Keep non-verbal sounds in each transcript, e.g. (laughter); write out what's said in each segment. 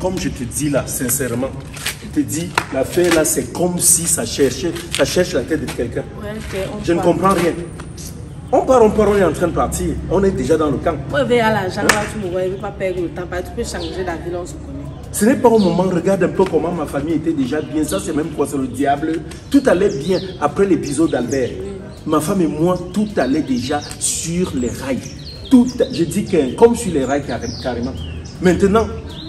comme, je te dis là, sincèrement, je te dis, l'affaire là, c'est comme si ça cherchait, ça cherche la tête de quelqu'un. Ouais, Je ne comprends rien. On part, on part, on est en train de partir. On est déjà dans le camp. Ouais, l'argent, là, tu me vois, il ne veut pas perdre le temps. que Tu peux changer d'avis, on se connaît. Ce n'est pas au moment, regarde un peu comment ma famille était déjà bien. Ça, c'est même quoi, c'est le diable. Tout allait bien après l'épisode d'Albert. Ma femme et moi, tout allait déjà sur les rails. Tout, je dis que comme sur les rails carré- carrément. Maintenant,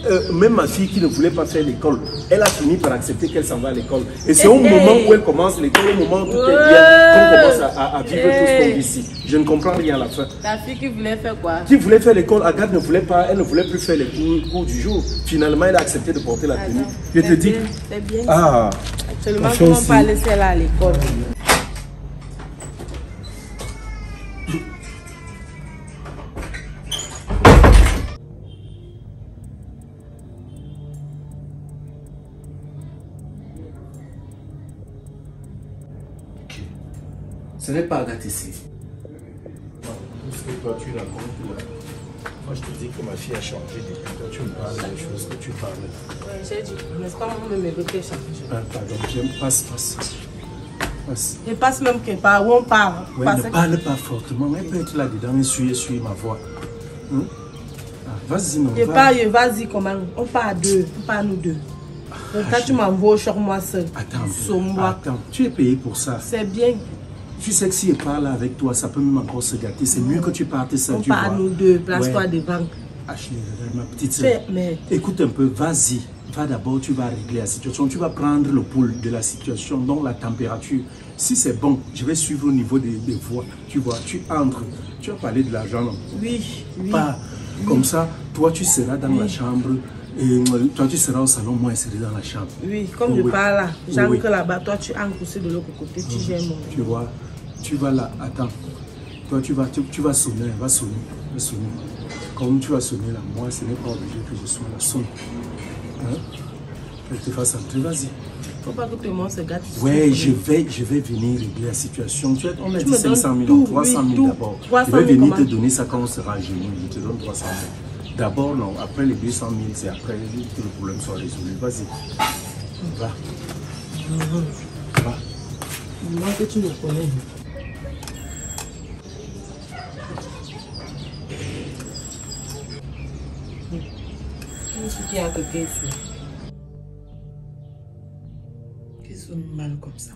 euh, même ma fille qui ne voulait pas faire l'école, elle a fini par accepter qu'elle s'en va à l'école. Et c'est au Hey, moment hey. où elle commence l'école, au moment où tout est bien, qu'on commence à, vivre tout ce qu'on Hey. vit ici. Je ne comprends rien à la fin. Ta fille qui voulait faire quoi? Qui voulait faire l'école, Agathe ne voulait pas, elle ne voulait plus faire les cours, cours du jour. Finalement, elle a accepté de porter la tenue. Attends, Je te dis, C'est bien. ah, Seulement, comment aussi. pas laisser elle à l'école Ce n'est pas Agathe ici. Tout ce que toi tu racontes là. Moi je te dis que ma fille a changé depuis. Toi tu me parles des choses que tu parles. Ouais, j'ai dit, n'est-ce pas, moi, même évoqué changer. Ah, pardon, j'aime, passe, passe. Passe. Je passe même quelque part où on part. Ouais, Parce ne parle pas fortement. Elle peut être là-dedans et suivre, suivre ma voix. Hein? Ah, vas-y, non. Je va. pars, je- vas-y, comment? On part à deux, on part nous deux. Donc, quand tu m'envoies au choc, moi seul. Attends, Sur moi. attends, tu es payé pour ça. C'est bien. Tu sais que si elle parle avec toi, ça peut même encore se gâter. C'est mieux que tu partes seul, On part nous deux, place-toi Ouais. devant. Ashley, ma petite soeur. Mais Écoute un peu, vas-y. Va d'abord, tu vas régler la situation. Tu vas prendre le pouls de la situation, donc la température. Si c'est bon, je vais suivre au niveau des, des voix. Tu vois, tu entres. Tu as parlé de l'argent, non? Oui, oui. Pas comme ça. Toi, tu seras dans la chambre. Et euh, toi, tu seras au salon. Moi, je serai dans la chambre. Oui, comme je Oui. parle là, j'ancre Oui. là-bas, toi tu ancres aussi de l'autre côté, tu gères mon. Tu vois, tu vas là. Attends. Toi, tu vas, tu, tu vas sonner. Va sonner. Va sonner. Comme tu vas sonner là, moi, ce n'est pas obligé que je sois là. Sonne. Hein? Que fasse entrer. Vas-y. Faut pas que tout le monde se gâte. Ouais, je vais, je vais venir régler la situation. Tu on a Tu dit me 500 donnes 000, tout, 300 000 oui, tout. d'abord. 300 Je vais 000 venir te donner ça quand on sera genoux. Je te donne 300 000. D'abord, non. Après les 200 000, c'est après que le problème soit résolu. Vas-y. Va. Va. Moi que tu me connais. Y a côté ici. Qui sonne mal comme ça?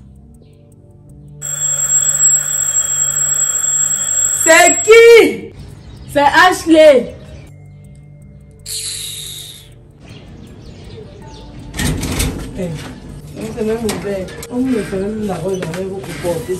C'est qui? C'est Ashley. Eh, on s'est même ouvert. On me fait même la robe avec vous pour porter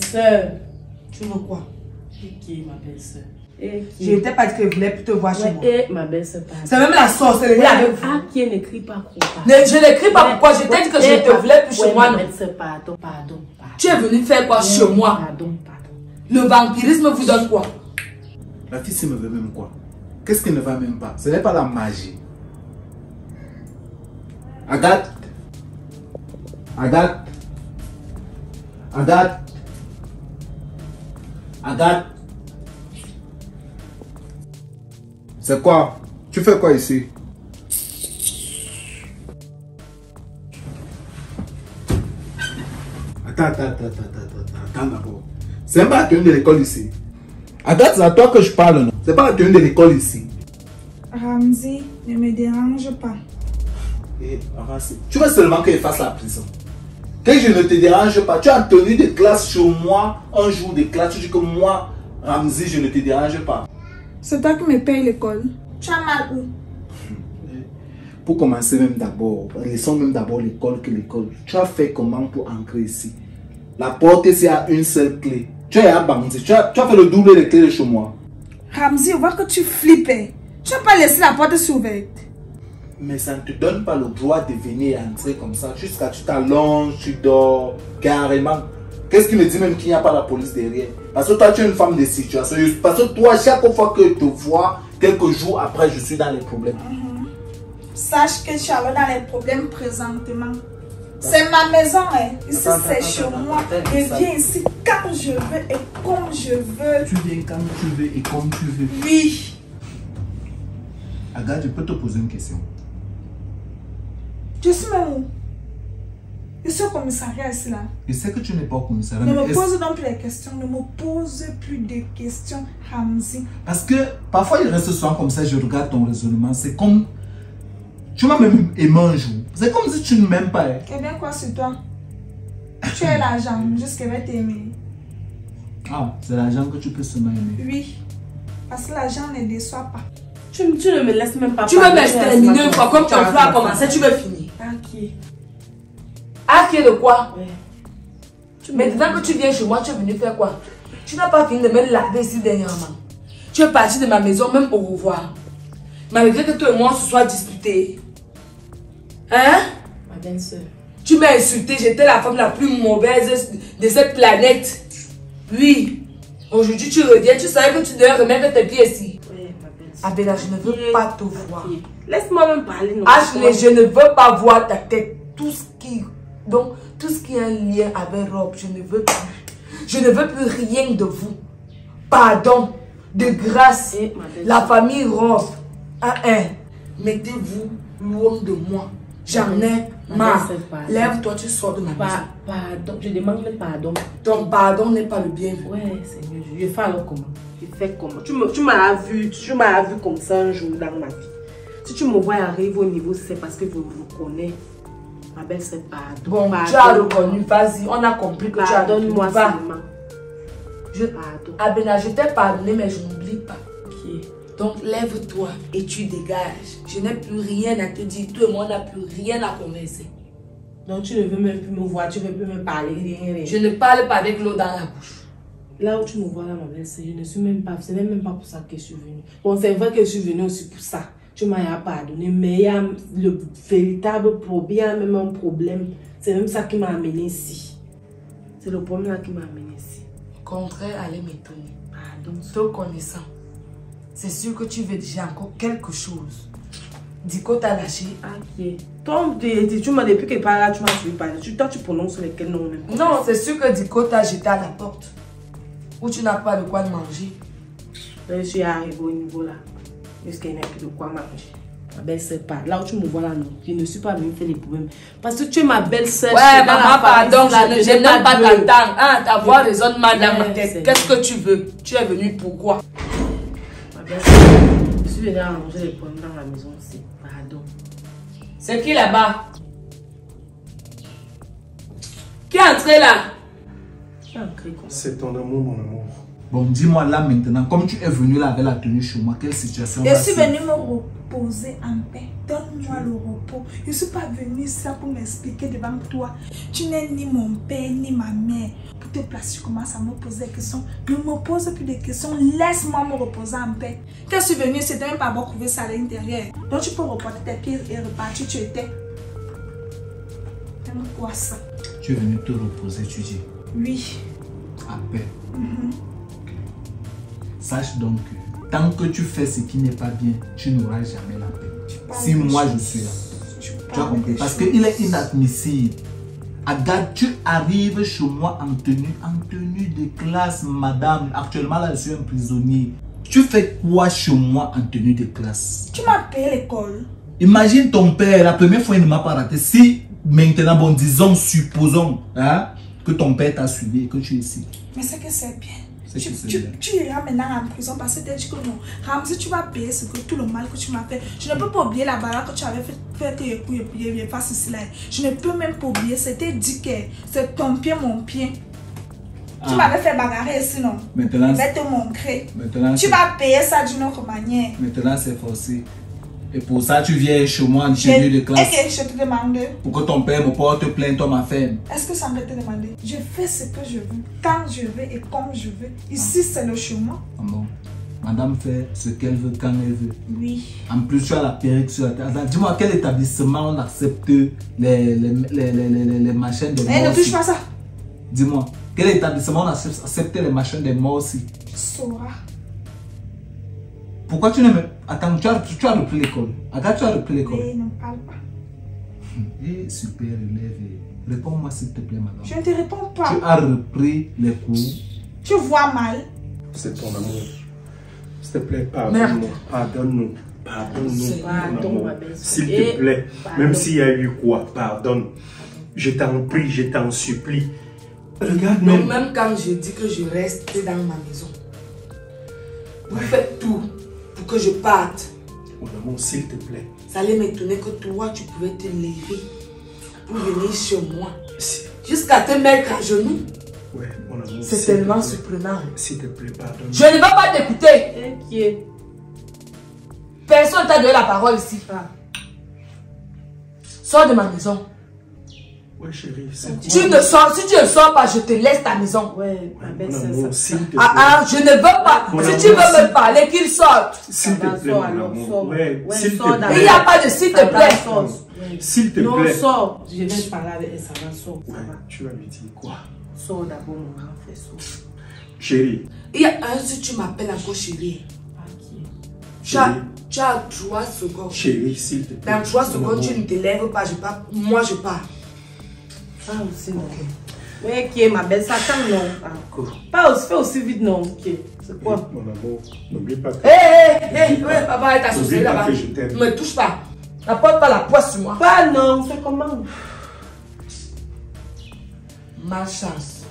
Belle-sœur, tu veux quoi? Qui est ma belle-sœur? T'ai pas dit que je voulais plus te voir chez moi. Et ma belle-sœur. C'est même la sorcellerie avec vous. Ah, qui n'écrit pas quoi Ne- je n'écris pas pourquoi? Je t'ai dit que je ne te voulais plus chez moi. non? Pardon, pardon, pardon. Tu es venu faire quoi chez moi? Pardon, pardon. Le vampirisme vous donne quoi? La fille se me veut même quoi? Qu'est-ce qui ne va même pas? Ce n'est pas la magie. Agathe? Agathe? Agathe? Agathe C'est quoi? Tu fais quoi ici? Attends, attends, attends, attends, attends, attends d'abord. C'est pas tenue de l'école ici. Agathe, c'est à toi que je parle, non? C'est pas tenue de l'école ici. Ramsey, ne me dérange pas. Et, Arasi, tu veux seulement qu'il fasse la prison? Que je ne te dérange pas. Tu as tenu de classe chez moi, un jour de classe. Tu dis que moi, Ramzi, je ne te dérange pas. C'est toi qui me paye l'école. Tu as mal où? (laughs) Pour commencer même d'abord, laissons même d'abord l'école que l'école. Tu as fait comment pour entrer ici? La porte, c'est à une seule clé. Tu es à Bangzi. Tu as, tu as fait le double des clés de chez moi. Ramsey, on voit que tu flippais. Tu n'as pas laissé la porte ouverte. Mais ça ne te donne pas le droit de venir entrer comme ça. Jusqu'à tu t'allonges, tu dors carrément. Qu'est-ce qui me dit même qu'il n'y a pas la police derrière? Parce que toi, tu es une femme de situation. Parce que toi, chaque fois que je te vois, quelques jours après, je suis dans les problèmes. Sache que tu es alors dans les problèmes présentement. C'est ma maison, hein. Ici, c'est chez attends, moi. attends, Je ça- viens ici quand je veux et comme je veux. Tu viens quand tu veux et comme tu veux. Oui. Agathe, je peux te poser une question. Je suis même où? Je suis au commissariat ici, là. Je sais que tu n'es pas au commissariat, Ne mais me pose donc plus de questions. Ne me pose plus de questions, Hamzi. Parce que parfois il reste souvent comme ça, je regarde ton raisonnement. C'est comme. Tu m'as même aimé un jour. C'est comme si tu ne m'aimes pas. Eh bien, quoi sur toi Tu es l'argent, jusqu'à va t'aimer. Ah, c'est l'argent que tu peux seulement aimer. Oui. Parce que l'argent ne déçoit pas. Tu, tu ne me laisses même pas Tu veux parler, m'exterminer une fois, comme ton frère a commencé, tu veux finir. Ah, qui Ah, qui est de quoi? Ouais. Tu Maintenant que tu viens chez moi, tu es venu faire quoi? Tu n'as pas fini de me laver ici dernièrement. Tu es parti de ma maison, même au revoir. Malgré que toi et moi on se soit disputés. Hein? Ma belle-sœur. Tu m'as insulté, j'étais la femme la plus mauvaise de cette planète. Oui. Aujourd'hui, tu reviens, tu savais que tu devais remettre tes pieds ici. Ouais, ma belle-sœur. Abela, je ne veux pas te voir. Laisse-moi même parler. non, Ashley, je ne veux pas voir ta tête. Tout ce qui, donc, tout ce qui a un lien avec Rob, je ne veux plus. Je ne veux plus rien de vous. Pardon. De grâce. La famille Rob. Ah, hein. Mettez-vous loin de moi. J'en ai Ma marre. Lève-toi, tu sors de ma maison. Pa- Pardon, je demande même pardon. Ton pardon n'est pas le bienvenu. Ouais, Seigneur, je, fais alors comment? Je fais comment? Tu me- tu m'as vu, tu m'as vu comme ça un jour dans ma vie. Si tu me vois arriver au niveau, c'est parce que je vous reconnais. Ma belle, c'est pardon. Bon, pardon. tu as reconnu. Vas-y, on a compris que tu as. Pardonne-moi seulement. Je, Pardon. Abena, je t'ai pardonné, mais je n'oublie pas. Est Donc lève-toi et tu dégages. Je n'ai plus rien à te dire. Toi et moi, on n'a plus rien à converser. Donc tu ne veux même plus me voir, tu ne veux plus me parler, rien, rien. Je ne parle pas avec l'eau dans la bouche. Là où tu me vois là, ma belle, c'est- je ne suis même pas, ce n'est même pas pour ça que je suis venue. Bon, c'est vrai que je suis venue aussi pour ça. Tu m'as pardonné, mais il y a le véritable problème, il y a même un problème. C'est même ça qui m'a amené ici. C'est le problème là qui m'a amené ici. Au contraire, allez m'étonner. Pardon. Te connaissant, c'est sûr que tu veux déjà encore quelque chose. Dico t'a lâché. Ah, qui est? Toi, tu, m'as depuis que par là, tu m'as suivi parler. Tu, toi, tu prononces lesquels noms même? Non, c'est sûr que Dico t'a jeté à la porte. Où tu n'as pas de quoi manger. Là, je suis arrivée au niveau là. Jusqu'à a plus de quoi manger. Ma belle-sœur pas. Là où tu me vois là, non. Je ne suis pas venue faire les problèmes. Parce que tu es ma belle-sœur. Ouais, maman, pardon, là, je n'aime pas Dieu. t'entendre. Hein, ta voix résonne mal dans ma Ouais, tête. c'est- Qu'est-ce que tu veux? Tu es venu pourquoi Ma belle-sœur, je suis venue arranger les problèmes dans la maison aussi. Pardon. C'est qui là-bas? Qui est entré là? C'est ton amour, mon amour. Bon, dis-moi là maintenant, comme tu es venu là avec la tenue chez moi, quelle situation Je suis venue me reposer en paix. Donne-moi le repos. Je ne suis pas venue ça pour m'expliquer devant toi. Tu n'es ni mon père ni ma mère. Pour te placer, tu commences à me poser des questions. Ne me pose plus de questions. Laisse-moi me reposer en paix. Quand je suis venue, c'était même pas bon trouver ça à l'intérieur. Donc tu peux reporter tes pieds et repartir. Tu étais. Quoi ça? Tu es venu te reposer, tu dis, Oui. à paix. Sache donc que tant que tu fais ce qui n'est pas bien, tu n'auras jamais la paix. Si moi je suis là. Tu as compris Parce qu'il est inadmissible. Agathe, tu arrives chez moi en tenue, en tenue de classe, madame. Actuellement, là, je suis un prisonnier. Tu fais quoi chez moi en tenue de classe? Tu m'as payé l'école. Imagine ton père, la première fois, il ne m'a pas raté. Si maintenant, bon, disons, supposons hein, que ton père t'a suivi et que tu es ici. Mais c'est que c'est bien. Tu, tu, iras maintenant en prison parce que tu as dit que non. Ramzi, tu vas payer ce que, tout le mal que tu m'as fait. Je ne peux pas oublier la bagarre que tu avais fait, fait que je, je, je, je fasse ici là. Je ne peux même pas oublier. C'était dit que c'est ton pied, mon pied. Tu Ah. m'avais fait bagarrer ici, non? Maintenant, Je vais te montrer. maintenant, Tu vas payer ça d'une autre manière. maintenant, c'est forcé. Et pour ça, tu viens chez moi en tenue de classe. Et que je te demande, Pour que ton père me porte plainte, on m'a fait. est-ce que ça me te demander? Je fais ce que je veux, quand je veux et comme je veux. Ici, c'est le chez moi. Ah bon? Madame fait ce qu'elle veut quand elle veut. Oui. En plus, tu as la perruque sur la tête. Dis-moi, quel établissement on accepte les, les, les, les, les, machines de Eh, ne touche pas ça. Dis-moi. Quel établissement on accepte les machins des morts aussi Sora. Pourquoi tu ne me... Attends, tu as, tu as repris l'école. Aga, tu as repris l'école. Mais ne parle pas. Eh, super élève. Réponds-moi s'il te plaît, madame. Je ne te réponds pas. Tu as repris les cours. Tu vois mal. C'est ton amour. S'il te plaît, pardonne-moi. Pardonne-nous. Pardonne-nous. Pardon, mon amour. ma belle-sœur. S'il Et te plaît, pardon. même s'il y a eu quoi, pardonne. Je t'en prie, je t'en supplie. Regarde même. même quand je dis que je reste dans ma maison, vous faites tout pour que je parte. Mon amour, s'il te plaît. Ça allait m'étonner que toi, tu pouvais te lever pour venir chez moi. Jusqu'à te mettre à genoux. Ouais, mon amour. C'est tellement surprenant. S'il te plaît, pardonne. Je ne vais pas t'écouter. Est Personne t'a donné la parole ici. Ah. Sors de ma maison. Ouais, chérie, c'est Tu ne sors, si tu ne sors pas, je te laisse ta maison. Ouais, ma amour, ça-. Ah ah, je ne veux pas. Mon si amour, tu veux me parler, qu'il sorte. S'il te plaît, sors mon alors, amour. sors. Ouais, Ouais, s'il te sors dans- Il plaît. n'y a pas de s'il te plaît. S'il te Non, plaît. sors. Je vais parler avec elle, ça va, Ouais, va. tu vas lui dire quoi? Sors d'abord, mon grand frère, sors. Chérie, Il y a un, si tu m'appelles encore chérie, Ah, tu as, chérie, tu as trois secondes. chérie, s'il te plaît. Dans trois secondes, tu ne te lèves pas, je pars. Moi, je pars. Ah, aussi, non. Ouais, qui est ma belle, ça calme, non. Ah. Pas aussi, fais aussi vite, non. Ok. C'est quoi? Mon amour, n'oublie pas que. Hé, hé, hé, ouais, papa est associé là-bas. que je t'aime. Ne me touche pas. N'apporte pas la poisse sur moi. Pas non, c'est comment? Ma chance.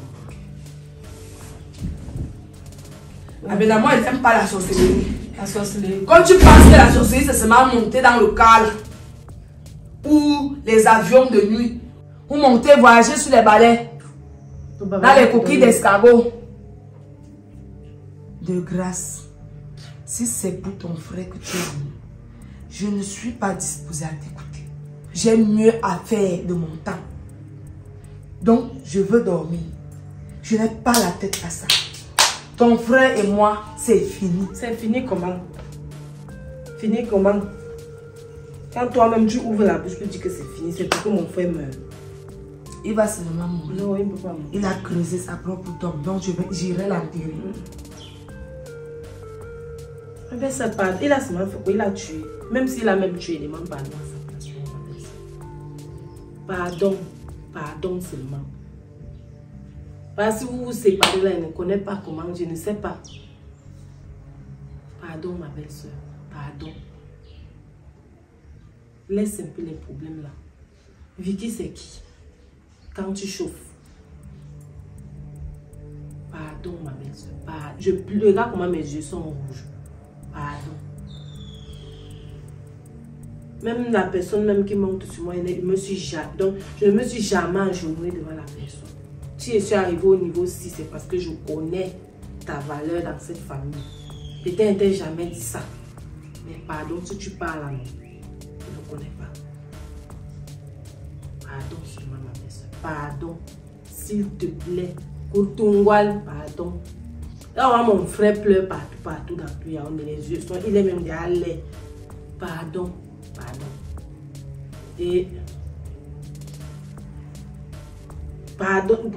Évidemment, elle n'aime pas la sorcellerie. La sorcellerie. Quand tu penses que la sorcellerie, c'est seulement monter dans le cal ou les avions de nuit, ou monter, voyager sur les balais, dans les coquilles d'escargot. De grâce, si c'est pour ton frère que tu es venu, je ne suis pas disposée à t'écouter. J'ai mieux à faire de mon temps. Donc, je veux dormir. Je n'ai pas la tête à ça. Ton frère et moi, c'est fini. C'est fini comment? Fini comment? Quand toi-même tu ouvres la bouche, tu dis que c'est fini, c'est pour que mon frère meure. Il va seulement mourir. Non, il ne peut pas mourir. Il a creusé sa propre tombe, donc je vais- j'irai l'enterrer. Mais ben, c'est pas. Il a seulement fait quoi? Il a tué. Même s'il a même tué, il demande pardon à sa. Pardon. Pardon seulement. Parce que vous vous séparez là, il ne connaît pas comment, je ne sais pas. Pardon, ma belle-sœur. Pardon. Laisse un peu les problèmes là. Vicky, c'est qui? Quand tu chauffes. Pardon, ma belle-sœur. Pardon. Je. Regarde comment mes yeux sont rouges. Pardon. Même la personne même qui monte sur moi, me suis donc je ne me suis jamais agenouillée devant la personne. Si je suis arrivée au niveau 6, c'est parce que je connais ta valeur dans cette famille. Peut-être elle t'a jamais dit ça. Mais pardon, si tu parles à moi, je ne connais pas. Pardon seulement. Pardon. S'il te plaît. Koutungwal, pardon. Là, mon frère pleure partout, partout dans tout. On met les yeux sont, il est même déjà laid. Pardon, pardon. Et. Pardon,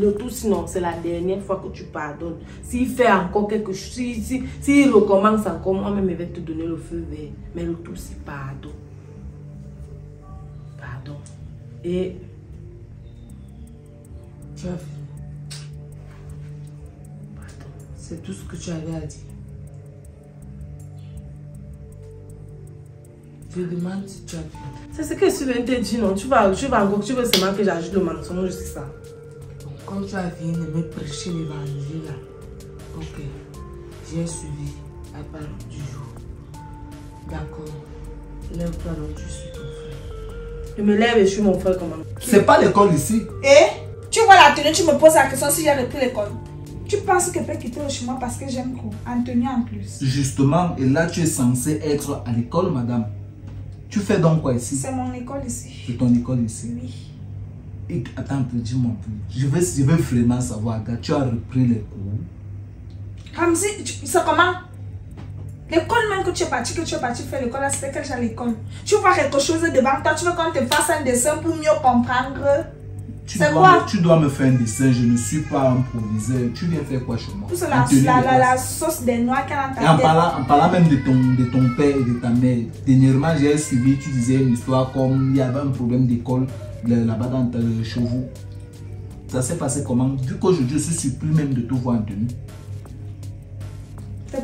le tout sinon, c'est la dernière fois que tu pardonnes. S'il fait encore quelque chose, s'il si, s'il recommence encore, moi-même, je vais te donner le feu vert. Mais le tout, c'est pardon. Pardon. Et Tu as fini. pardon. C'est tout ce que tu avais à dire. Je demande si tu as fini. C'est ce que de te dire, non? Tu vas, tu vas encore, tu veux seulement que j'ajoute le mensonge, c'est ça. Donc, quand tu as fini de me prêcher l'évangile là, ok, j'ai suivi la parole du jour. D'accord. Lève-toi donc, tu suis ton frère. Je me lève et je suis mon frère comment? C'est pas l'école ici. Et tenue, tu me poses la question si j'ai repris l'école. Tu penses que je peux quitter le chemin parce que j'aime. En tenue en plus. Justement, et là tu es censé être à l'école, madame. Tu fais donc quoi ici? C'est mon école ici. C'est ton école ici? Oui. Et, attends un peu, dis-moi un peu. Je veux, je veux vraiment savoir, gars, tu as repris les cours. Ramzi, c'est comment? L'école même que tu es parti, que tu es parti faire l'école, c'était quel genre d'école? Tu vois quelque chose devant toi, tu veux qu'on te fasse un dessin pour mieux comprendre? Tu dois, quoi? tu dois me faire un dessin, je ne suis pas un proviseur. Tu viens faire quoi chez moi? Tout la, sauce des noix qu'elle a en parlant, en parlant même de ton, de ton père et de ta mère, dernièrement j'ai suivi, tu disais une histoire comme il y avait un problème d'école là- là-bas dans le chevaux. Ça s'est passé comment? Vu qu'aujourd'hui je suis surpris même de te voir en tenue.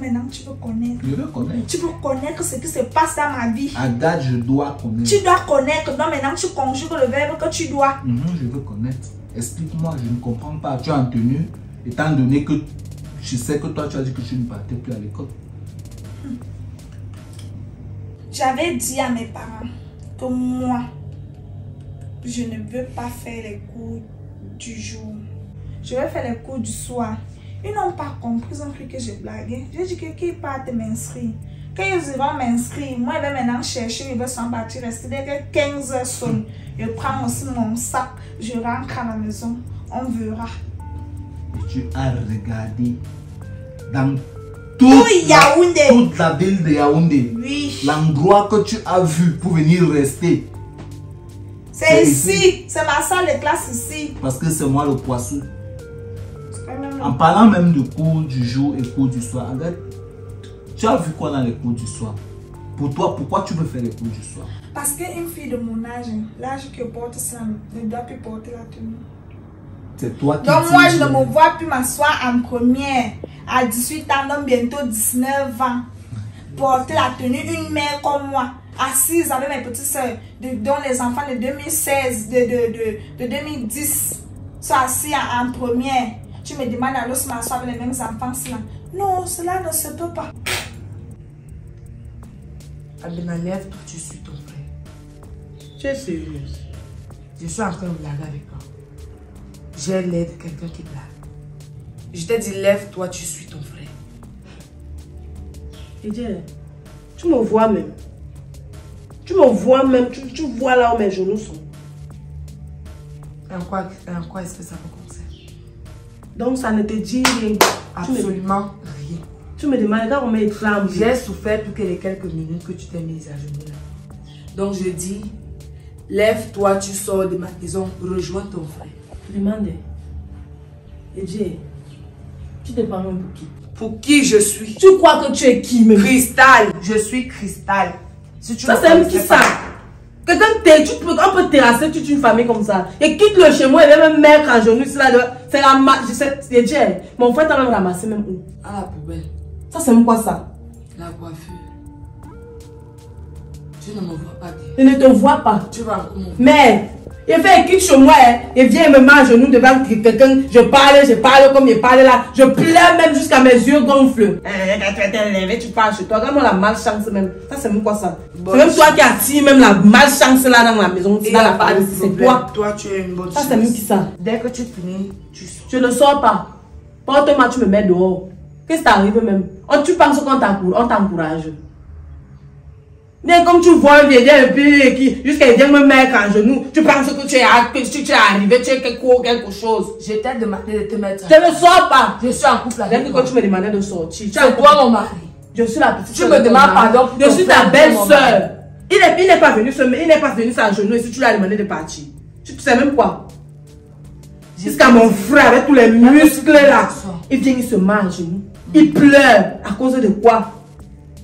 Maintenant, tu veux connaître. Je veux connaître. Tu veux connaître ce qui se passe dans ma vie. À date, je dois connaître. Tu dois connaître. Donc maintenant, tu conjugues le verbe que tu dois. Mhm, je veux connaître. Explique-moi, je ne comprends pas. Tu es en tenue, étant donné que je sais que toi tu as dit que tu ne partais plus à l'école. J'avais dit à mes parents que moi, je ne veux pas faire les cours du jour. Je vais faire les cours du soir. Ils n'ont pas compris, ils ont cru que je blaguais. J'ai dit que qui parte m'inscrire? Quand ils vont m'inscrire, moi je vais maintenant chercher, je vais s'en battre, rester dès que 15 heures sonne. Je prends aussi mon sac, je rentre à la maison, on verra. Et tu as regardé dans Tout toute la, Yaoundé. toute la ville de Yaoundé. Oui, L'endroit que tu as vu pour venir rester. c'est c'est ici, c'est ma salle de classe ici. Parce que c'est moi le poisson. En parlant même de cours du jour et cours du soir, regarde, tu as vu quoi dans les cours du soir Pour toi, pourquoi tu veux faire les cours du soir? Parce qu'une fille de mon âge, l'âge que porte ça, ne doit plus porter la tenue. C'est toi qui Donc moi, je ne me vois plus m'asseoir en première à 18 ans, donc bientôt 19 ans. Porter la tenue, une mère comme moi, assise avec mes petites soeurs, dont les enfants de 2016, de, de, de, de 2010, sont assis en, en première. Tu me demandes alors si m'asseoir avec les mêmes enfants. Cela. Non, cela ne se peut pas. Abena, lève-toi, tu suis ton frère. Tu es sérieuse Je suis en train de blaguer avec toi. J'ai l'air de quelqu'un qui blague. Je t'ai dit, lève-toi, tu suis ton frère. Tu me vois même. Tu me vois même, tu, tu vois là où mes genoux sont. En quoi, en quoi est-ce que ça concerne Donc ça ne te dit rien. Absolument rien. tu me demandes quand on met tremble. J'ai souffert que les quelques minutes que tu t'es mise à genoux là. Donc je dis, lève-toi, tu sors de ma maison, rejoins ton frère. Demande. Edia, tu te même pour qui? Pour qui je suis? Tu crois que tu es qui même? Cristal, je suis Cristal. Si tu Ça c'est qui ça Quelqu'un te- tu peux, on peut terrasser toute une famille comme ça. Et quitte le chez moi et même mettre en genoux. C'est la- c'est la ma- je sais, Edia, mon frère t'a même ramassé même où À la poubelle, Ça c'est même quoi ça la coiffure. Tu ne me vois pas bien. Je ne te vois pas. Tu vas. Mais, il fait quitte chez moi, hein, il vient me mettre à genoux devant quelqu'un, je parle, je parle comme il parle là, je pleure même jusqu'à mes yeux gonflent. Eh, Tu levé, tu parles chez toi, regarde-moi la malchance même. Ça c'est même quoi ça Bon, C'est même toi qui attire même la malchance là dans la maison, Il dans la famille, c'est toi. Toi, tu es une bonne Ça c'est même qui ça Dès que tu finis, tu sors. Je ne sors pas. Porte-moi, tu me mets dehors. Qu'est-ce qui t'arrive même? Oh, Tu penses qu'on t'encour- on t'encourage mais comme tu vois un vieillard et puis qui jusqu'à vient me mettre en genoux, tu penses que tu es, à- que tu tu es arrivé, tu es quelque, quelque chose. Je t'ai demandé de te mettre. Je ne sors pas. Je suis en couple Dès avec que toi. quand tu me demandais de sortir, tu C'est toi mon mari. Je suis la petite Tu me demandes pardon pour Je suis ta belle-sœur. Il n'est il pas venu se il n'est pas venu à genoux et si tu lui as demandé de partir. Tu sais même quoi? Jusqu'à mon frère avec tous les muscles là. Il vient, il se met à genoux. Il pleure. À cause de quoi?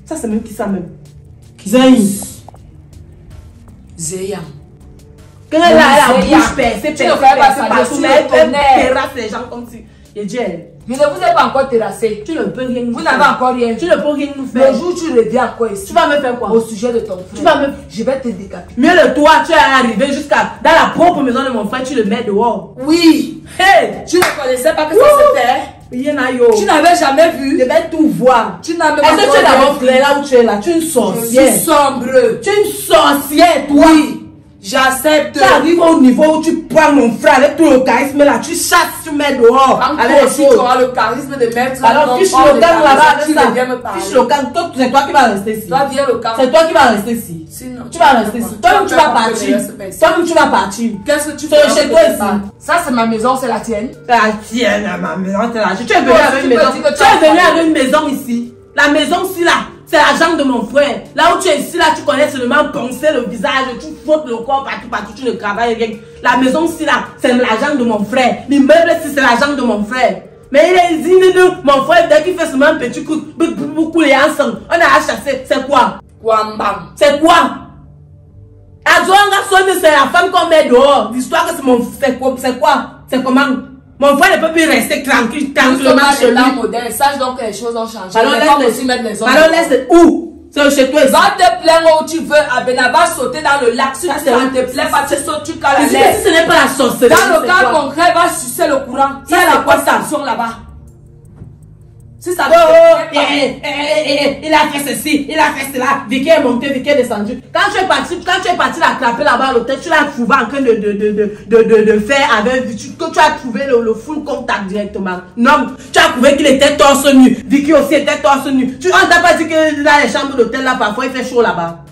Ça, c'est même qui ça même? Zayn. Zéyan. Quand elle a la bouche percée, Tu percée, ne fais pas percée ça, partout, je mais suis elle terrasse les gens comme si. Et Dieu, Je ne vous ai pas encore terrassé. tu ne peux rien nous Vous n'avez encore rien. Tu ne peux rien nous faire. Le jour où tu reviens encore ici, Tu vas me faire quoi? au sujet de ton frère, Tu vas me- je vais te décapiter. Mieux de toi, tu es arrivé jusqu'à dans la propre maison de mon frère, tu le mets dehors. Oui. Hey Tu ne connaissais pas que ça. Rien à yo. Tu n'avais jamais Je vu. vais tout voir. Tu n'as même Est-ce que tu es d'abord clair là où tu es là? Tu es une Je sorcière. suis sombre. Tu es une sorcière, toi. Oui. J'accepte. Tu arrives au niveau où tu prends mon frère avec tout le charisme là, tu chasses, tu mets dehors. avec tu auras le charisme de mettre Alors, fiche le ta là-bas tu. Fiche le toi, c'est toi qui vas rester ici. Toi, viens le camp. C'est toi qui vas rester ici. Sinon, Tu vas rester ici. Toi-même, tu vas partir. Toi-même, tu vas partir. Qu'est-ce que tu C'est fais chez toi ici. Ça, c'est ma maison, c'est la tienne. C'est la tienne, ma maison, c'est la Tu es venu Toi avec tu une maison. tu es venu avec une maison ici. La maison ici là. C'est la jambe de mon frère. Là où tu es ici, là, tu connais seulement penser le visage, tu frottes le corps partout, partout, tu ne travailles rien. La maison ici, là, c'est la jambe de mon frère. L'immeuble ici, c'est la jambe de mon frère. Mais il est dit, mon frère, dès qu'il fait seulement un petit coup, beaucoup les ensemble, on a chassé. C'est quoi? C'est quoi? C'est la femme qu'on met dehors. L'histoire, c'est mon. C'est quoi C'est quoi? C'est comment? Mon frère ne peut plus rester tranquille, tranquillement chez lui. Sache donc que les choses ont changé. Alors va les- aussi mettre les hommes. Alors laisse où? C'est chez toi. Va te plaindre où tu veux. À Benaba, sauter dans le lac. Si Ça, te plaît pas, tu sautes, tu l'air. ici, ce n'est pas la sorcellerie. Dans le cas concret, va sucer le courant. Il y a la là-bas Si ça Oh, oh, eh, eh, eh, eh, eh, il a fait ceci, il a fait cela. Vicky est monté, Vicky est descendu. Quand tu es parti, quand tu es parti l'attraper là-bas à l'hôtel, tu l'as trouvé en train de, de, de, de, de, de, faire avec, tu, que tu as trouvé le, le full contact directement. Non, tu as trouvé qu'il était torse nu. Vicky aussi était torse nu. Tu, on t'a pas dit que dans les chambres d'hôtel là, parfois il fait chaud là-bas.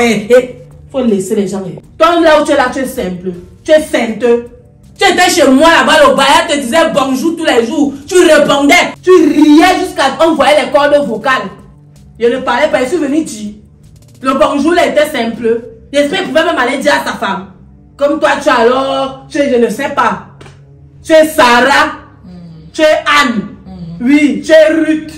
Eh, faut laisser les gens. Toi, là où tu es là, tu es simple. Tu es sainte. Tu étais chez moi là-bas, le baillard te disait bonjour tous les jours. Tu répondais, tu riais jusqu'à qu'on voyait les cordes vocales. Je ne parlais pas, je suis venu dire. Le bonjour là était simple. J'espère qu'il pouvait même aller dire à sa femme. Comme toi, tu es alors, tu es, je ne sais pas. Tu es Sarah, tu es Anne. Oui, tu es Ruth.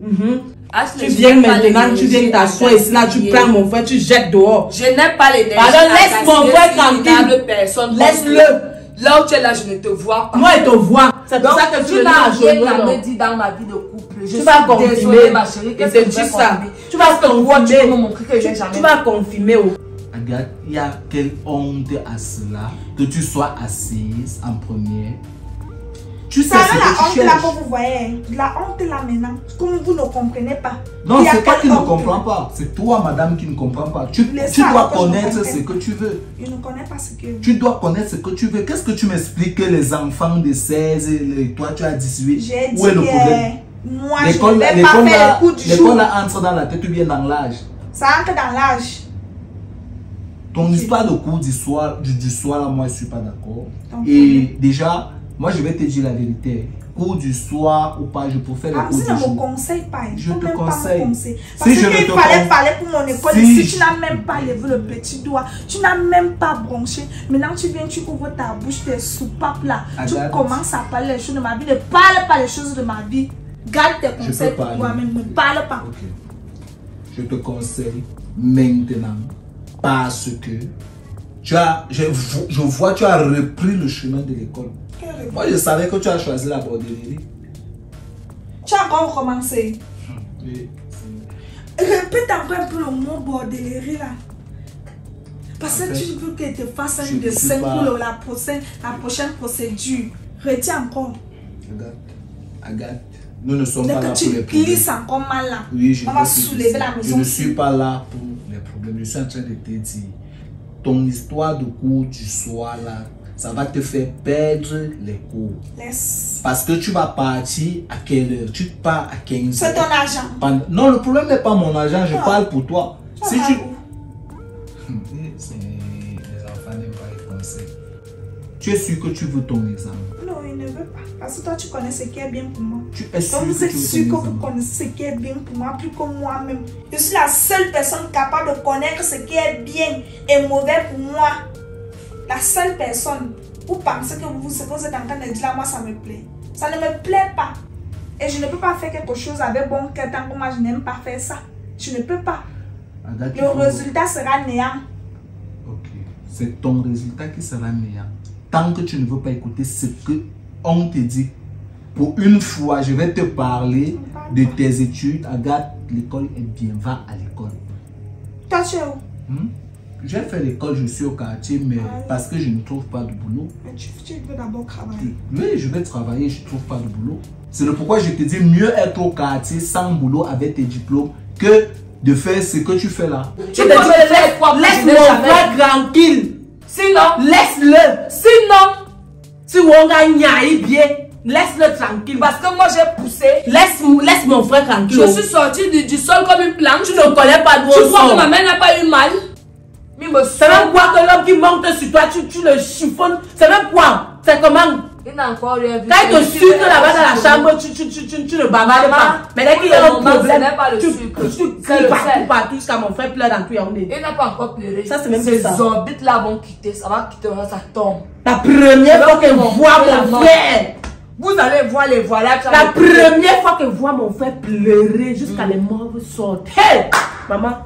Mhm. Ashley, Tu je viens maintenant, tu viens t'asseoir ici là, tu prends mon frère, tu jettes dehors. Je n'aime pas les Pardon, laisse mon frère tranquille. personne. Laisse-le. Là où tu es là, je ne te vois pas. Moi, il te voit. C'est pour Donc, ça que tu n'as me dire dans ma vie de couple. Je Tu suis vas confirmer. désolée, ma chérie. Et Qu'est-ce c'est que tu vas juste ça. confirmer? Tu vas que tu montrer que j'ai jamais. tu vas confirmer. oh. Agathe, il y a quelle honte à cela que tu sois assise en première. Tu sais Ça ce va la honte là vous voyez. La honte là maintenant. Comme vous ne comprenez pas. Non, c'est toi quelle qui ne honte? comprends pas. C'est toi, madame, qui ne comprends pas. Tu, tu dois connaître ce que tu veux. Je ne connais pas ce que. Tu dois connaître ce que tu veux. Qu'est-ce que tu m'expliques que les enfants de 16 et toi tu as 18 J'ai dit Où est le problème? moi, je ne L'école vais pas l'école faire le coup du l'école jour. là entre dans la tête ou bien dans l'âge? Ça entre dans l'âge. Ton histoire de cours du soir, du, du soir là, moi je suis pas d'accord. Et déjà, moi je vais te dire la vérité. Cours du soir ou pas, je préfère Ah, les si cours ne du me conseille pas. Il Je te même conseille. pas me conseiller. Parce Si je que ne qu'il te fallait parler pour mon école Si je- tu n'as même pas levé le petit doigt. Tu n'as même pas branché. Maintenant, tu viens, tu ouvres ta bouche, tes soupapes là. Tu Agathe. commences à parler les choses de ma vie. Ne parle pas les choses de ma vie. Garde tes conseils pour toi-même. Ne parle pas. Je te conseille maintenant parce que tu as, je, je vois tu as repris le chemin de l'école. Moi je savais que tu as choisi la bordellerie. Tu as encore recommencé. Oui. Répète encore un peu le mot bordellerie là. Parce En que fait, tu veux qu'elle te fasse un dessin pour la, prochaine, la prochaine procédure. Retiens encore. Agathe, Agathe, nous ne sommes Dès pas là pour les tu problèmes. glisses encore mal là, Oui, je on va soulever Je ne suis pas là pour les problèmes. Je suis en train de te dire, ton histoire de cours du soir là, ça va te faire perdre les cours. Laisse. Parce que tu vas partir à quelle heure? Tu pars à 15 C'est ton argent. Non, le problème n'est pas mon argent, je Ah. parle pour toi. Si tu... (laughs) Les enfants n'aiment pas les conseils. Tu es sûr que tu veux ton examen? Non, il ne veut pas. Parce que toi, tu connais ce qui est bien pour moi. Tu es sûr Donc, vous que êtes sûr que vous connaissez ce qui est bien pour moi, plus que moi-même. Je suis la seule personne capable de connaître ce qui est bien et mauvais pour moi. La seule personne. Vous pensez que vous, ce que vous êtes en train de dire là, moi, ça me plaît. Ça ne me plaît pas. Et je ne peux pas faire quelque chose avec bon cœur tant que moi, je n'aime pas faire ça. Je ne peux pas. Le faut- résultat sera néant. Ok. C'est ton résultat qui sera meilleur. Tant que tu ne veux pas écouter ce que on te dit. Pour une fois, je vais te parler de tes études. Agathe, l'école est bien. Va à l'école. Toi, tu es où? Hmm? J'ai fait l'école, je suis au quartier, mais Ah parce que je ne trouve pas de boulot. Mais tu, tu veux d'abord travailler. Oui, je vais travailler, je ne trouve pas de boulot. C'est le pourquoi je te dis mieux être au quartier sans boulot avec tes diplômes que de faire ce que tu fais là. Tu peux te me dis, faire quoi, laisse, laisse mon frère tranquille. Sinon, Laisse-le. sinon, Si Wonga nyaï bien, laisse-le tranquille. parce que moi j'ai poussé, Laisse, laisse mon frère tranquille. je suis sortie du, du sol comme une plante. Tu ne connais pas d'où Tu on crois que ma mère n'a pas eu mal? C'est même quoi que l'homme qui monte sur toi, tu, tu le chiffonnes. C'est même quoi? C'est comment? Il n'a encore rien vu. Quand il te sucre là-bas dans la chambre, tu, tu, tu, tu, tu ne bavardes pas. Mais dès qu'il y a un problème, tu, tu, cries le partout, partout, jusqu'à mon frère pleure dans tout Yaoundé. Il n'a pas encore pleuré. Ça, c'est même Ces ça. orbites là vont quitter. Ça va quitter, ça tombe. La première fois mon voit mon frère, Vous allez voir les voilà. la première fois qu'elle voit mon frère pleurer jusqu'à les morts sortent. Hey! Maman,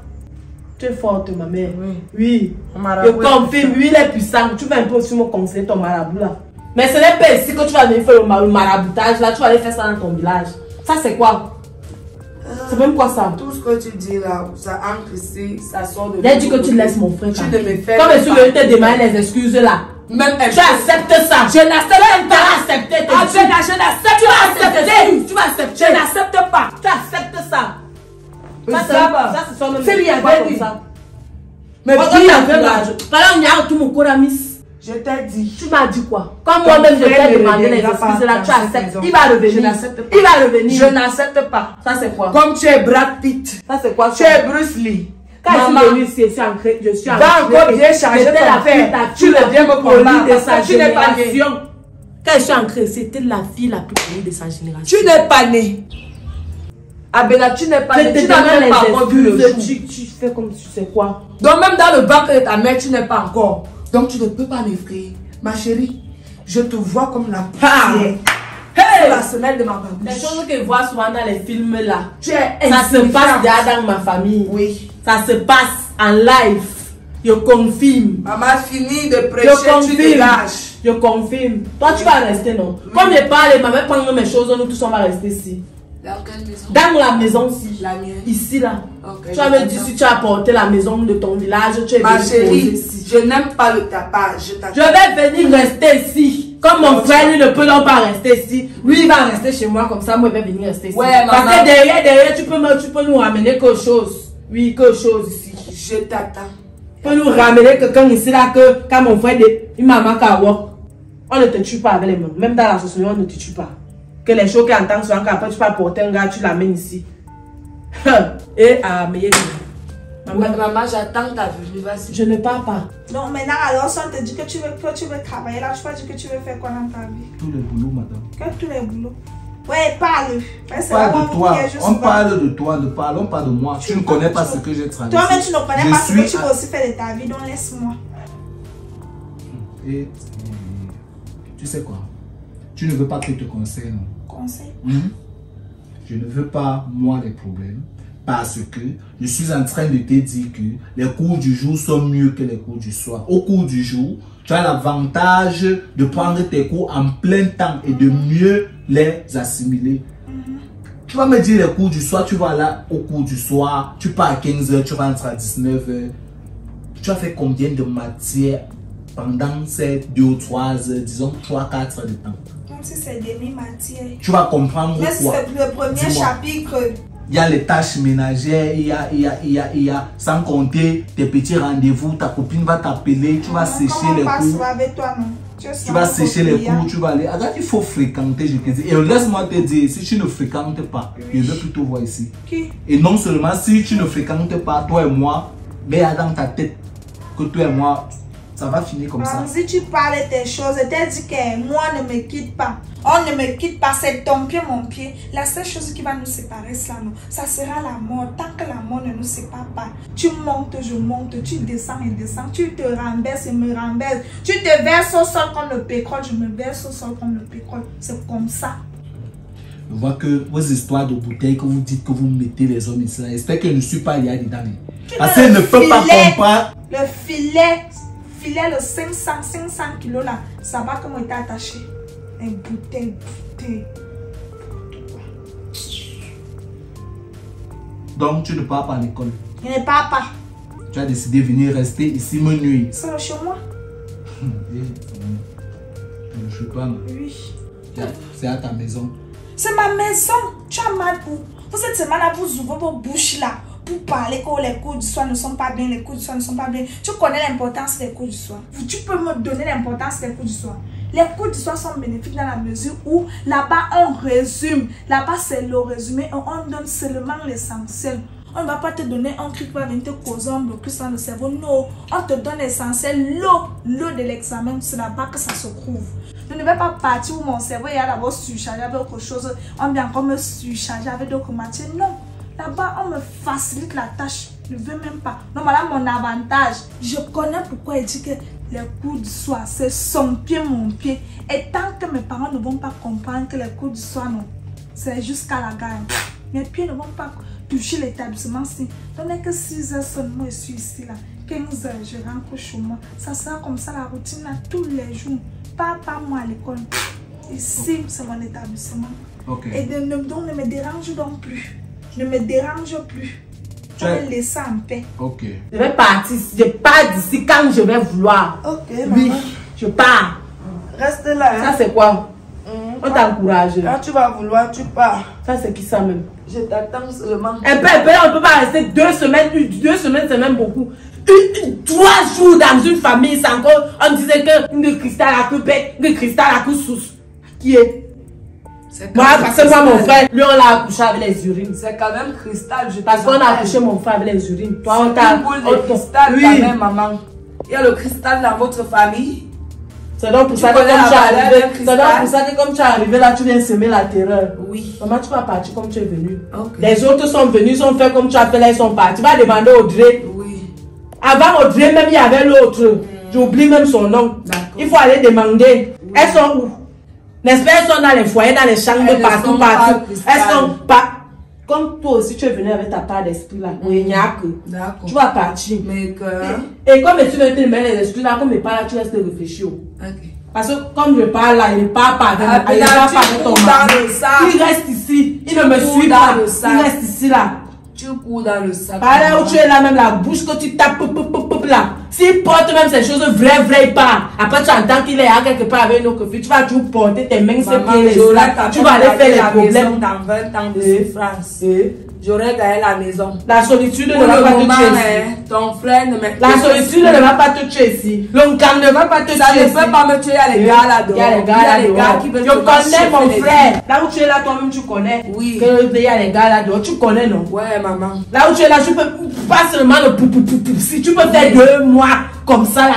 tu es forte, ma mère. Oui. Oui. Mon Je confirme, lui, il est puissant. Tu vas aussi me conseiller ton marabout là. Mais ce n'est pas ici que tu vas venir faire le, ma- le maraboutage là. Tu vas aller faire ça dans ton village. Ça, c'est quoi? C'est même quoi ça? Tout ce que tu dis là, ça entre ici, ça sort de. A dit que tu laisses mon frère. Tu ne me fais Comme pas je te demander les excuses là. Même. Tu acceptes ça. Je n'accepte Tu pas. accepté. Ah, je n'accepte Tu pas. accepté. Tu. Je n'accepte pas. Tu acceptes ça. Va. comme dit. ça. Mais mon cours à miss. Je t'ai dit. Tu m'as dit quoi? Comme moi-même je t'ai demandé les excuses là, tu acceptes. Il va Je revenir. n'accepte pas. Il va revenir. Je n'accepte pas. Ça c'est quoi? Comme tu es Brad Pitt. Ça c'est quoi Tu es Bruce Lee. Quand Maman, je suis ici, je suis ancrée. Je suis Va ancrée. encore bien charger J'étais ton la père. Tu ne viens me combattre de sa que tu n'es pas né. génération. Quand je suis ancrée, c'était la fille la plus polie de sa génération. Tu n'es pas né. Abela, tu n'es pas Je Tu n'as même pas encore vu les le jour. Tu, tu fais comme tu sais quoi. Donc même dans le ventre de ta mère, tu n'es pas encore. Donc tu ne peux pas m'effrayer. Ma chérie, je te vois comme la Ah. poussière. Hey! La semelle de ma Les babouche. choses que je vois souvent dans les films là. Tu es Ça se passe déjà dans ma famille. Oui. Ça se passe en live. Je confirme. Maman finit de Je prêcher, tu confirme. dégages. Je confirme. Toi, tu vas rester, non? Comme je parle, ma mère prend mes choses, nous tous on va rester ici. Dans quelle maison? Dans la maison ici. La mienne. Ici, là. Tu dire comprends. si tu as apporté la maison de ton village, tu es Ma chérie, ici. je n'aime pas le tapage. Je Je vais venir rester ici. Comme mon frère, lui, ne peut donc pas rester ici. Lui, il va rester chez moi comme ça, moi, je vais venir rester ici. Ouais, Parce que derrière, derrière, tu peux, me- tu peux nous ramener quelque chose. Oui, quelque chose ici. Je t'attends. Tu peux nous ramener quelqu'un ici, là, que quand mon frère dit, il m'a manqué à. On ne te tue pas avec les mains. Même dans l'association, on ne te tue pas. Que les choses qui entendent souvent, qu'après tu peux apporter un gars, tu l'amènes ici. (laughs) Et à meilleur Maman, Maman, maman j'attends ta venue. Vas-y. je ne pars pas. Donc maintenant, alors, si on te dit que tu veux, que tu veux travailler là, tu vas dire que tu veux faire quoi dans ta vie? Tout le boulot, madame. Que tous les boulots. Ouais, parle. On parle de toi. On parle de toi. Ne parlons pas de moi. Tu ne connais pas ce que j'ai traversé. Toi-même, tu ne connais pas ce que tu veux aussi faire de ta vie, donc laisse-moi. Et, et- tu sais quoi? Tu ne veux pas que je te conseille, non Conseil. Je ne veux pas, moi, les problèmes. Parce que je suis en train de te dire que les cours du jour sont mieux que les cours du soir. Au cours du jour, tu as l'avantage de prendre tes cours en plein temps et de mieux les assimiler. Tu vas me dire les cours du soir, tu vas là au cours du soir, tu pars à 15h, tu rentres à 19h. Tu as fait combien de matières pendant ces 2 ou 3 heures, disons 3-4 heures de temps? Si c'est demi-matière. Tu vas comprendre Mais quoi? c'est le premier chapitre. Il y a les tâches ménagères, il y a, il y a, il y a, il y a, sans compter tes petits rendez-vous, ta copine va t'appeler, tu vas sécher les cours, avec toi, non? Tu, vas sécher les cours, tu vas aller. Regarde, il faut fréquenter, je te dis. Et laisse-moi te dire, si tu ne fréquentes pas, je veux plutôt voir ici. Et non seulement si tu ne fréquentes pas, toi et moi, mais dans ta tête que toi et moi, ça va finir comme ça. Si tu parles tes choses, t'ai dit que moi ne me quitte pas. On ne me quitte pas, c'est ton pied, mon pied. La seule chose qui va nous séparer, ça, non, ça sera la mort. Tant que la mort ne nous sépare pas, tu montes, je monte, tu descends et descends, tu te renverses et me renverses. Tu te verses au sol comme le pétrole, je me verse au sol comme le pétrole. C'est comme ça. Je vois que vos histoires de bouteilles que vous dites que vous mettez les hommes ici, j'espère que je ne suis pas dedans. Tu Parce qu'elle ne peut pas comprendre. Le filet, filet, le 500, 500 kilos là, ça va comme était attaché. Un bouteille, bouteille. Donc tu ne pars pas à l'école. Je ne pars pas. Tu as décidé de venir rester ici me nuire. C'est chez moi. (laughs) Eh, Je suis pas. Oui. C'est à ta maison. C'est ma maison. Tu as mal où Vous êtes seulement là, vous ouvrez vos bouches là pour parler que les cours du soir ne sont pas bien, les cours du soir ne sont pas bien. Tu connais l'importance des cours du soir. Tu peux me donner l'importance des cours du soir. Les cours du soir sont bénéfiques dans la mesure où là-bas on résume. Là-bas c'est le résumé. On, on donne seulement l'essentiel. On ne va pas te donner un truc qui va venir te causer un blocus dans le cerveau. Non, on te donne l'essentiel. L'eau, l'eau de l'examen, c'est là-bas que ça se trouve. Ne vais pas partir où mon cerveau est d'abord surchargé avec autre chose. On vient encore me surcharger avec d'autres matières. Non. Là-bas, on me facilite la tâche. Je ne veux même pas. Non, voilà mon avantage. Je connais pourquoi il dit que les coups du soir, c'est son pied, mon pied. Et tant que mes parents ne vont pas comprendre que les coups du soir, non, c'est jusqu'à la gare. Mes pieds ne vont pas toucher l'établissement. Si. Donnez que 6 heures seulement, je suis ici là. 15 heures, je rentre chez moi. Ça sera comme ça la routine là, tous les jours. Pas, pas moi à l'école. Ici, c'est mon établissement. Ok. Et de, donc, ne me dérange donc plus. Ne me dérange plus. Je Tu as- vais laisser en paix. Ok. Je vais partir. Je pars d'ici quand je vais vouloir. Ok, Oui, je pars. Reste là. Ça, Hein. c'est quoi? Hum, On t'encourage. Quand tu vas vouloir, tu pars. Ça, c'est qui ça même? Je t'attends seulement. Un peu, un peu, on ne peut pas rester deux semaines. Une- Deux semaines, c'est même beaucoup. Une- une- trois jours dans une famille, c'est encore. On disait que une cristal a que bête, une cristal a que sous. Qui est Moi, parce que moi, mon frère, lui, on l'a accouché avec les urines. C'est quand même cristal. Je Parce qu'on a accouché mon frère avec les urines. Toi, on t'a. cristal Oui. maman. Il y a le cristal dans votre famille. C'est donc pour Tu ça que comme tu arrivé. C'est donc pour ça que comme tu es arrivé là, tu viens semer la terreur. Oui. Maman, tu vas partir comme tu es venu. Les autres sont venus, ils ont fait comme tu as fait là, ils sont partis. Tu vas demander Audrey. Oui. Avant Audrey, même il y avait l'autre. J'oublie même son nom. Il faut aller demander. Elles sont où? N'est-ce pas? Elles sont dans les foyers, dans les chambres, partout, sont pas partout. Elles sont pas. Comme toi aussi, tu es venu avec ta part d'esprit là. Il n'y a que. D'accord. Tu vas partir. Mais que. Et comme tu veux te mettre les esprits là, comme il parle là, tu restes réfléchir. Parce que comme je parle là, il ne parle pas avec, Ah, il ne parle pas ton mari. Il reste ici. Il ne me suit pas. Il reste ici là. Tu cours dans le sac. Par là où tu es là, même la bouche que tu tapes, pop, pop, pop, pop, là. S'il porte même ces choses vraies, vraies, part. Après, tu entends qu'il est à quelque part avec une autre fille. Tu vas toujours porter tes mains, ses pieds, les là. Tu vas aller faire les problèmes. dans 20 ans de Et- souffrance. Et J'aurais gagné la maison. La solitude ne va pas te tuer ton frère ne La solitude ne va pas te tuer ici. L'oncan ne va pas te tuer Ça ne peut pas me tuer, il y a les gars là Il y a les gars là dehors. qui veulent Je connais mon frère. Là où tu es là, toi-même, tu connais. Oui. Il y a les gars là dehors. Tu connais, non? Ouais, maman. Là où tu es là, tu peux pas seulement le pou pou pou pou. Si tu peux faire deux mois comme ça là.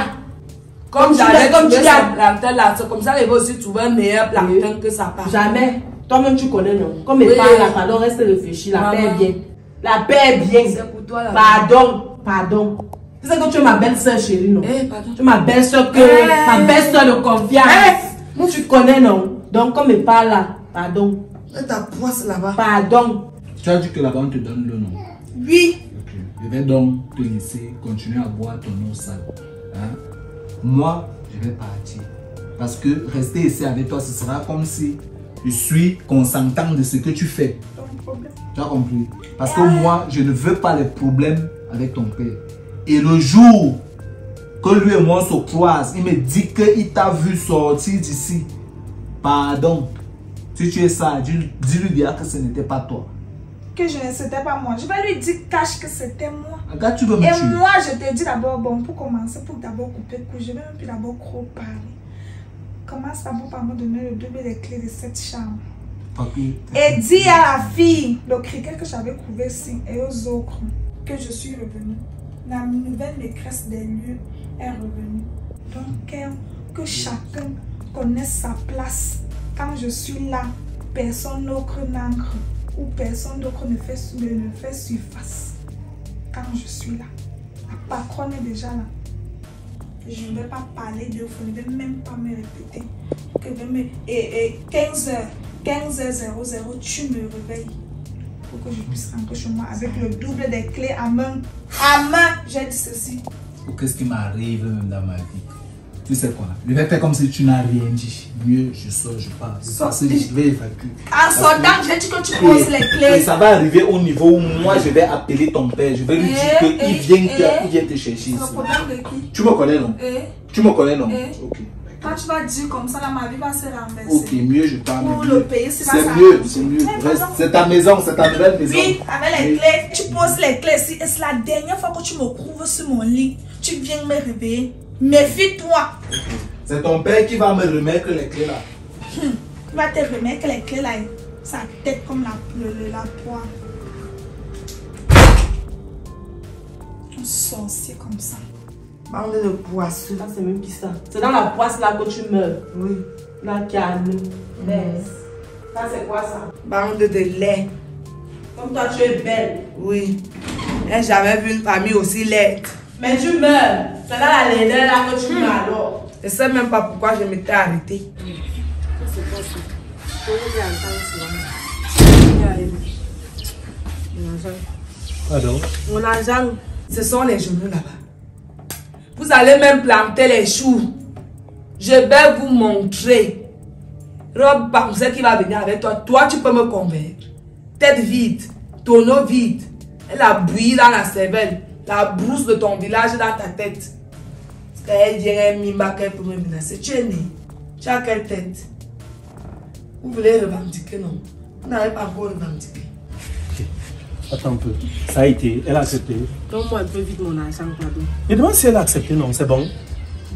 Comme tu comme tu l'as. plantain là, c'est comme ça qu'il va aussi trouver un meilleur plantain que sa part. Jamais. Toi-même, tu connais, non? Comme il Oui. parle là, pardon, reste réfléchi. La paix est bien. La paix est bien. C'est pour toi là. Pardon, pardon. Tu sais que tu es ma belle-sœur chérie, non? Eh, pardon. Tu es ma belle-sœur que, Eh. ma belle-sœur de confiance. Tu connais, non? Donc, comme il parle là, pardon, Et ta poisse là-bas. pardon. Tu as dit que là-bas on te donne le nom. Oui. Ok. Je vais donc te laisser continuer à boire ton eau sale. Hein? Moi, je vais partir. Parce que rester ici avec toi, ce sera comme si je suis consentant de ce que tu fais. Tu as compris? Parce que moi, je ne veux pas les problèmes avec ton père. Et le jour que lui et moi se croisent, il me dit qu'il t'a vu sortir d'ici. Pardon. Si tu es ça, dis- dis-lui déjà que ce n'était pas toi. Que je ne c'était pas moi. Je vais lui dire cache que c'était moi. Regarde, tu veux me Et tuer. moi, je te dis d'abord, bon, pour commencer, pour d'abord couper le cou, je vais même plus d'abord trop parler. Commence d'abord par me donner le double des clés de cette chambre. Papi, Et dis à la fille, le criquet que j'avais couvé ici, et aux autres, que je suis revenue. La nouvelle maîtresse des lieux est revenue. Donc, que chacun connaisse sa place. Quand je suis là, personne d'autre n'ancre ou personne d'autre ne fait, ne fait surface. Quand je suis là, la patronne est déjà là. Je ne vais pas parler deux fois, je ne vais même pas me répéter. Que Et, et 15 heures, 15h00, tu me réveilles pour que je puisse rentrer chez moi avec le double des clés à main. À main, j'ai dit ceci. qu'est-ce qui m'arrive même dans ma vie? Tu sais quoi? Je vais faire comme si tu n'as rien dit. Mieux, je sors, je pars. Que je vais évacuer. En sortant, j'ai dit que tu poses les Et clés. ça va arriver au niveau où moi je vais appeler ton père. Je vais lui dire Eh, qu'il eh, vient, eh. il vient te chercher ici. Tu me connais, non? Et Tu me connais, non? Ok. quand tu vas dire comme ça, là, ma vie va se renverser. Ok, mieux je parle. Pour le pays, c'est mieux, c'est mieux. C'est ta maison, c'est ta nouvelle maison. Oui, avec les clés, tu poses les clés. Et c'est la dernière fois que tu me trouves sur mon lit. Tu viens me réveiller. Méfie-toi. C'est ton père qui va me remettre les clés là. Tu vas te remettre les clés là. Sa tête comme la, le, le- la poire. Un sorcier comme ça. Bande de poisseux. Ça, c'est même qui ça. C'est dans la poisse là que tu meurs. Oui. La calme. Baisse. Ça, c'est quoi ça? Bande de lait. Comme toi, tu es belle. Oui. J'ai jamais vu une famille aussi laide. Mais tu meurs. C'est là la laideur là que tu meurs alors. Je sais même pas pourquoi je m'étais arrêtée. C'est quoi ça Je vais entendre ça. Mon argent. Pardon? Mon argent. Ce sont les genoux là-bas. Vous allez même planter les choux. Je vais vous montrer. Rob pensait qu'il va venir avec toi. Toi, tu peux me convaincre. Tête vide, tonneau vide. La bouillie dans la cervelle. La brousse de ton village dans ta tête. Parce qu'elle dirait Mimba qu'elle peut me menacer. Tu es né. Tu as quelle tête? Vous voulez revendiquer, non? Vous n'avez pas encore revendiqué. (laughs) Attends un peu. Ça a été, elle a accepté. Donne-moi un peu vite mon argent, pardon. Et demande si elle a accepté, non, c'est bon.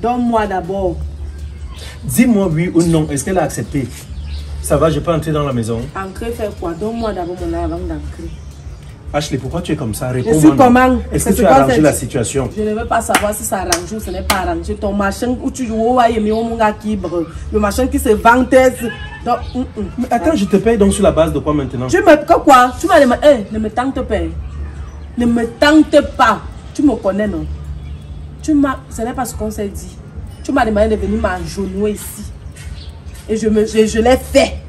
Donne-moi d'abord. Dis-moi oui ou non, est-ce qu'elle a accepté? Ça va, je peux entrer dans la maison. Ancrer faire quoi? Donne-moi d'abord mon argent avant d'ancrer. Ashley, pourquoi tu es comme ça? Je suis non. comment Est-ce que tu as arrangé la situation? Je ne veux pas savoir si ça arrange ou ce n'est pas arrangé. Ton machin où tu joues, le machin qui se vantait. Donc, hum. Mais attends, je te paye donc sur la base de quoi maintenant? Tu me. Quoi? Tu m'as demandé. Hey, ne me tente pas. Ne me tente pas. Tu me connais, non? Tu m'as. Ce n'est pas ce qu'on s'est dit. Tu m'as demandé de venir m'agenouiller ici. Et je, me, je, je l'ai fait.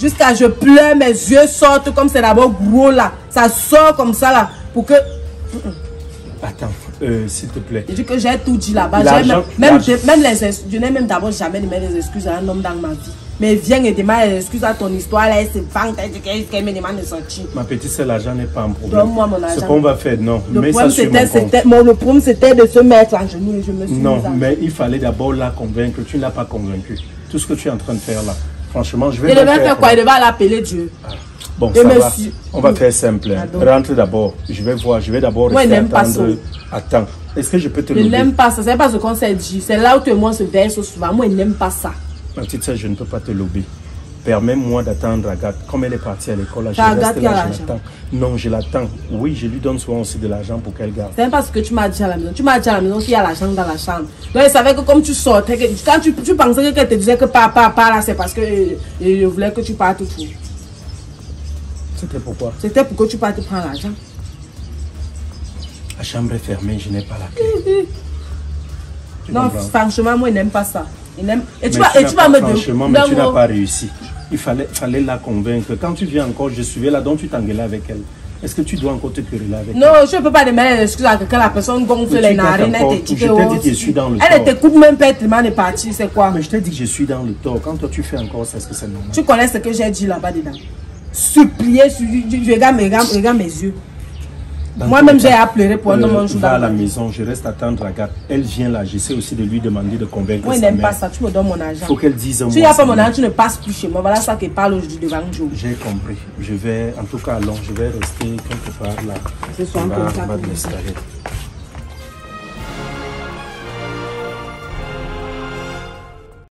Jusqu'à je pleure, mes yeux sortent comme c'est d'abord gros là. Ça sort comme ça là. Pour que. Attends, euh, s'il te plaît. Je dis que j'ai tout dit là-bas. Même, même, l'argent- même les je n'ai même d'abord jamais demandé des excuses à un homme dans ma vie. Mais viens et demande des excuses à ton histoire là. Elle se vante, qu'elle me demande de sortir. Ma petite sœur, l'argent n'est pas un problème. Donne-moi mon argent. Ce qu'on va faire, non. Le ça problème c'était, le problème c'était de se mettre à genoux et je me suis Non, mais il fallait d'abord la convaincre. Tu ne l'as pas convaincue. Tout ce que tu es en train de faire là, franchement, je vais Il devait faire quoi? Il devait aller appeler Dieu. Bon, Et ça va. On va faire simple. hein. Pardon. Rentre d'abord. Je vais voir. Je vais d'abord Moi, rester n'aime pas attendre. Attends. Est-ce que je peux te Je lever n'aime pas ça. C'est pas ce qu'on s'est dit. C'est là où tout le monde se verse souvent. Moi, il n'aime pas ça. Ma petite sœur, je ne peux pas te lober. Permets-moi d'attendre Agathe. Comme elle est partie à l'école, je reste là, je l'argent. l'attends. Non, je l'attends. Oui, je lui donne souvent aussi de l'argent pour qu'elle garde. C'est pas ce que tu m'as dit à la maison. Tu m'as dit à la maison qu'il y a l'argent dans la chambre. Donc, il savait que comme tu sortais, que, quand tu, tu pensais que qu'elle te disait que papa, papa, là, c'est parce que euh, je voulais que tu partes tout. C'était pourquoi? C'était pour que tu partes prendre l'argent. La chambre est fermée, je n'ai pas la clé. Non, comprends? franchement, moi, il n'aime pas ça. Il. Et tu Mais vas, et n'as tu vas pas- me Franchement, mais tu n'as pas réussi. Il fallait, fallait la convaincre. Quand tu viens encore, je suivais là, donc tu t'engueulais avec elle. Est-ce que tu dois encore te quereller avec elle? Non, je ne peux pas demander des excuses à quelqu'un, la personne gonfle les narines, elle te dit je que, t'ai oh, dit que je suis dans le Elle tort. te coupe même pas tellement de partir, c'est quoi? Mais je t'ai dit que je suis dans le tort. Quand toi tu fais encore ça, est-ce que c'est normal? Tu connais ce que j'ai dit là-bas dedans Supplier, je, regarde, mes- regarde, regarde mes yeux. Moi-même, j'ai pleurer pour un homme euh, jour va dans à la maison, je reste attendre Agathe. Elle vient là, j'essaie aussi de lui demander de convaincre Moi, il n'aime pas ça. Tu me donnes mon argent. faut qu'elle dise un Si il mot n'y a pas mon argent, tu ne passes plus chez moi. Voilà ça qui parle aujourd'hui devant Joe. J'ai compris. Je vais, en tout cas, allons, je vais rester quelque part là. Ce soir, On va- comme ça,